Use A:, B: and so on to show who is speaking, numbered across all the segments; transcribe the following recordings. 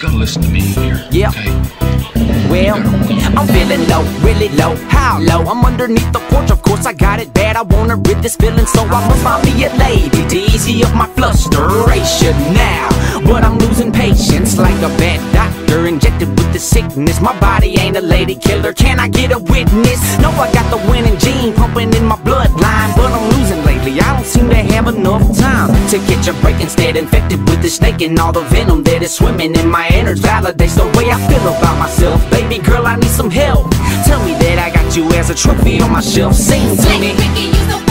A: listen to me here.
B: Yep.
A: Okay?
B: Well, I'm feeling low, really low. How low? I'm underneath the porch, of course I got it bad. I wanna rid this feeling, so I must find me a lady to easy up my frustration now. But I'm losing patience like a bad doctor injected with the sickness. My body ain't a lady killer. Can I get a witness? No, I got the winning gene pumping in my bloodline, to catch a break. Instead, infected with the snake and all the venom that is swimming in my innards validates the way I feel about myself. Baby girl, I need some help. Tell me that I got you as a trophy on my shelf. Sing to me.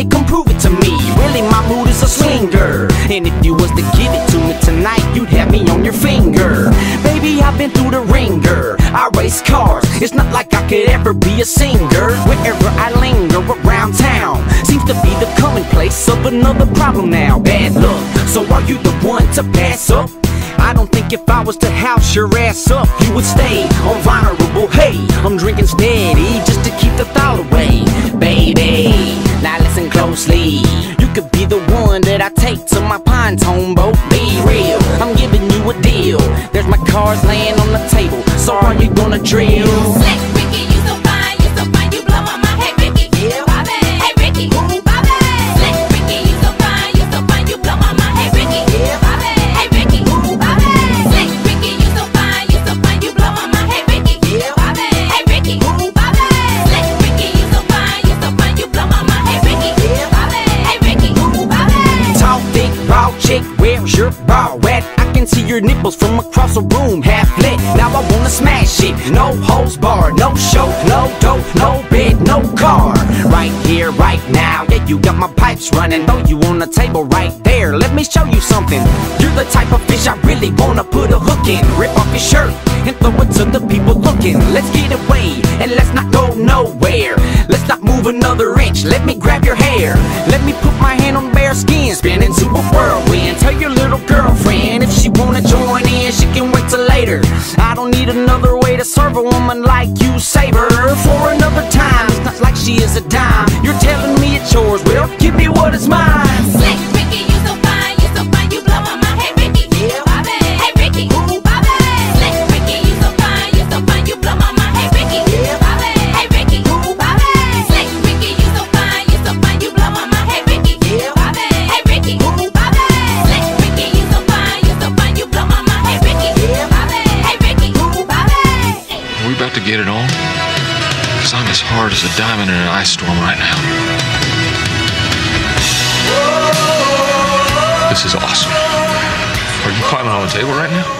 B: Sexy. Come prove it to me. Really, my mood is a swinger. And if you was to give it to me tonight, you'd have me on your finger. Baby, I've been through the wringer. I race cars, it's not like I could ever be a singer. Wherever I linger around town, seems to be the commonplace of another problem now. Bad luck, so are you the one to pass up? I don't think if I was to house your ass up, you would stay vulnerable. Hey, I'm drinking steady just to keep the thought away, baby. Cards laying on the table. So are you gonna drill? See your nipples from across the room, half lit. Now I wanna smash it. No hoes barred, no show, no dope, no bed, no car. Right here, right now, yeah, you got my pipes running. Throw you on the table right there. Let me show you something. You're the type of fish I really wanna put a hook in. Rip off your shirt and throw it to the people looking. Let's get away and let's not go nowhere. Let's not move another inch. Let me grab your hair. Let me put my hand on bare skin, spin into a whirlwind. Tell your little girlfriend
A: Because I'm as hard as a diamond in an ice storm right now. This is awesome. Are you climbing on the table right now?